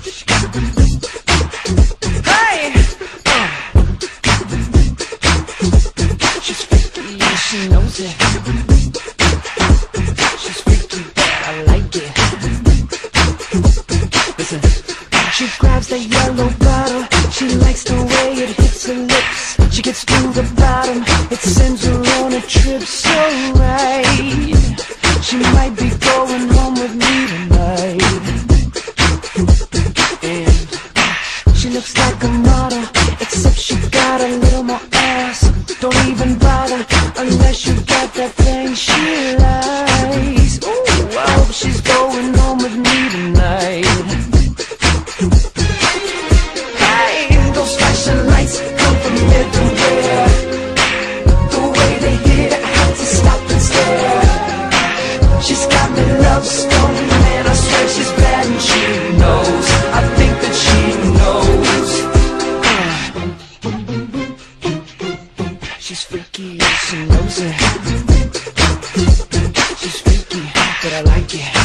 Hey! She's freaky, yeah, she knows it. She's freaky, I like it. Listen. She grabs the yellow bottle. She likes the way it hits her lips. She gets to the bottom. It sends her on a trip so right. She might be that thing she likes. Ooh, I hope she's going home with me tonight. Hey, those flashing lights come from everywhere. The way they hit, I have to stop and stare. She's got me love. I swear she's bad and she knows. I think that she knows. She's freaky, she knows it. She's freaky, but I like it.